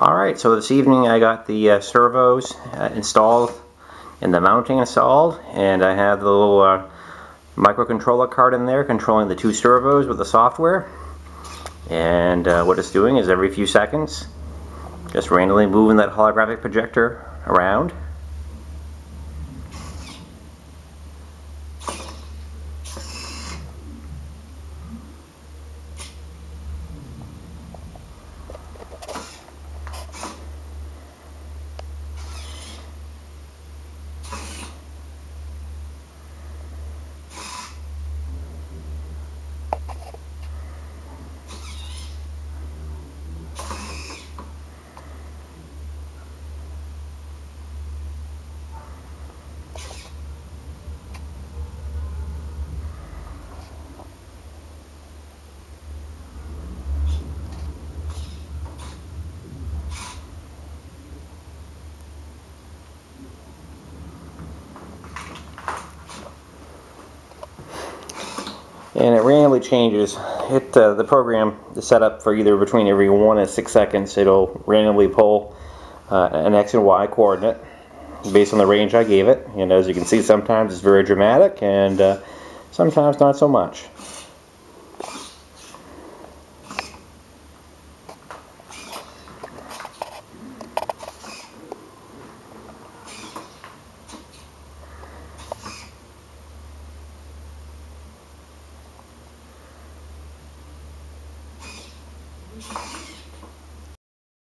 Alright, so this evening I got the uh, servos uh, installed and the mounting installed and I have the little uh, microcontroller card in there controlling the two servos with the software. And uh, what it's doing is every few seconds just randomly moving that holographic projector around and it randomly changes. It uh, the program is set up for either between every one and six seconds. It'll randomly pull uh, an x and y coordinate based on the range I gave it. And as you can see, sometimes it's very dramatic, and uh, sometimes not so much.